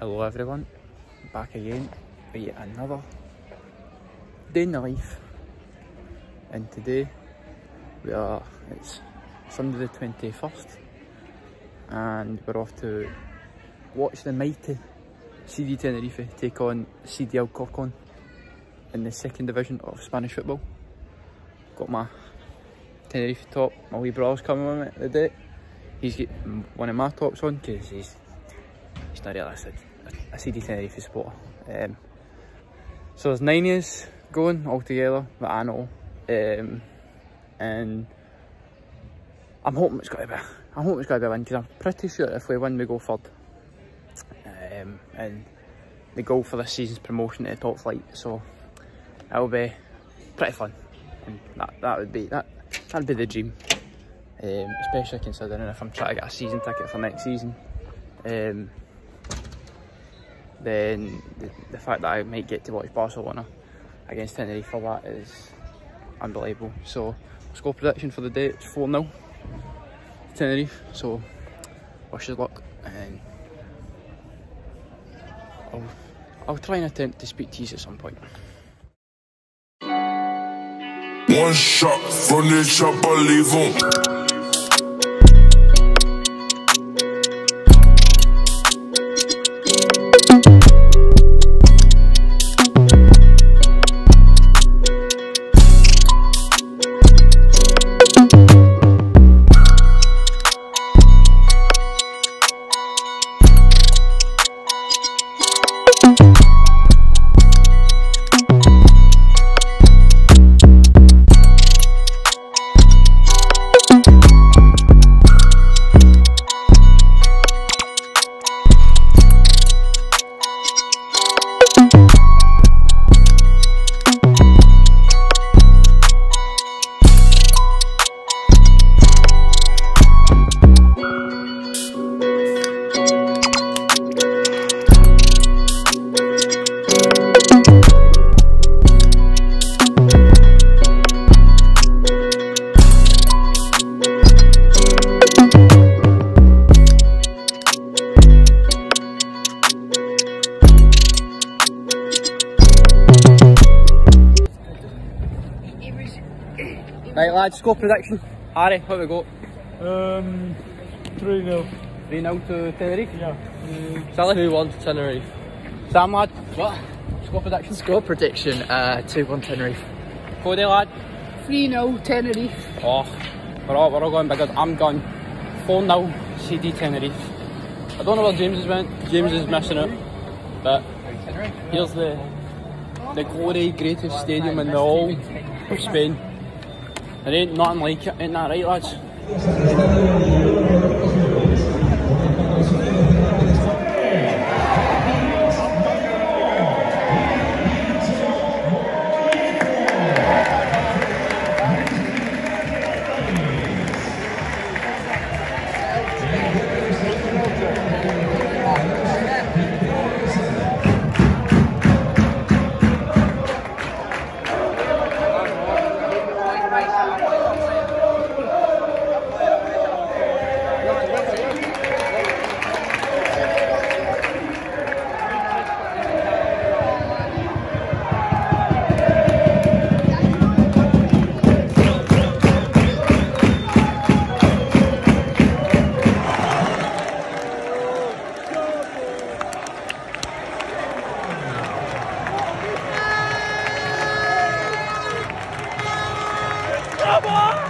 Hello everyone, back again with yet another day in the life. And today we are, it's Sunday the 21st and we're off to watch the mighty CD Tenerife take on CD Alcorcon in the second division of Spanish football. Got my Tenerife top, my wee brother's coming with me today. He's got one of my tops on because he's, he's not really a, a, a CD Tenerife supporter. Um, so there's nine years going all together that I know. Um, and I'm hoping it's going to be, I'm hoping it's going to be a win because I'm pretty sure if we win we go third. Um, and the goal for this season's promotion to the top flight. So it'll be pretty fun. And that, that would be that that'd be the dream. Um, especially considering if I'm trying to get a season ticket for next season. Um, then the, the, fact that I might get to watch Barcelona against Tenerife for that is unbelievable. So score prediction for the day it's 4 0 Tenerife. So wish us luck and I'll, I'll try and attempt to speak to you at some point. One shot from the chopper, leave on. Right lads, score prediction. Harry, what we got? Um, 3 0. 3 0 to Tenerife. Yeah. Mm, Sally? 2 1 to Tenerife. Sam lad? What? Score prediction. Score prediction uh, 2 1 Tenerife. Cody lad? 3 0 Tenerife. Oh, we're all, we're all going bigger. I'm going 4 0 CD Tenerife. I don't know where James has went. James is missing it. But here's the the glory greatest stadium in the whole of Spain. There ain't nothing like it, ain't that right lads? Wow.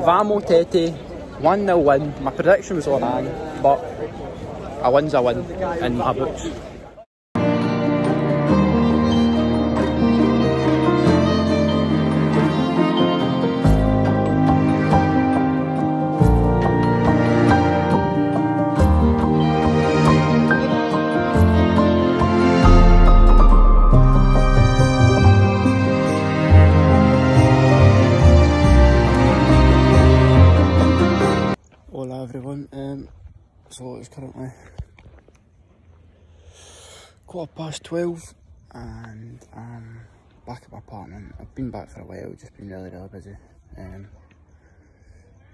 Vamo Tete, 1 0 win. My prediction was all wrong, but a win's a win in my books. So it's currently quarter past 12 and I'm back at my apartment. I've been back for a while, just been really really busy. Um,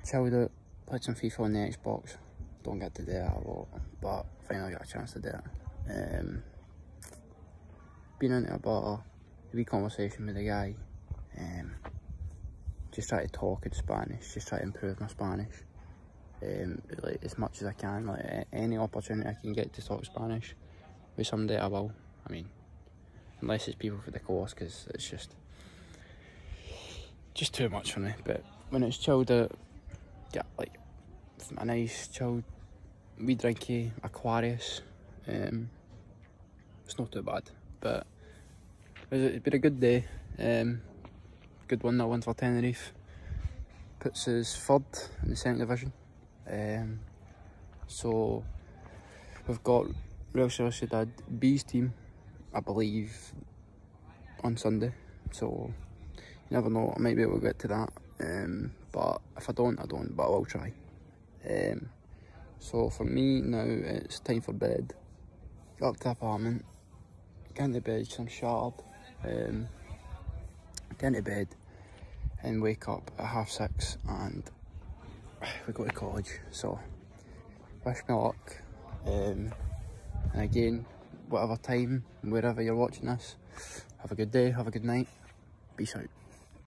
chilled out, played some FIFA on the Xbox, don't get to do that a lot, but finally got a chance to do it. Um, been into about a wee conversation with a guy, um, just try to talk in Spanish, just try to improve my Spanish um, like as much as I can. Like any opportunity I can get to talk Spanish with somebody, I will. I mean, unless it's people for the course, because it's just just too much for me. But when it's chilled out, get like a nice chilled wee drinky Aquarius. Um, it's not too bad, but it's been a good day. Um, good one that one for Tenerife. Puts us third in the second division. Um, so we've got Real Sociedad B's team, I believe, on Sunday. So you never know, I might be able to get to that. Um, but if I don't, I don't, but I will try. Um, so for me now, it's time for bed. Up to the apartment, get into bed, some shattered. Um, get bed and wake up at half six and we go to college. So wish me luck. Um, and again, whatever time, wherever you're watching this, have a good day, have a good night. Peace out.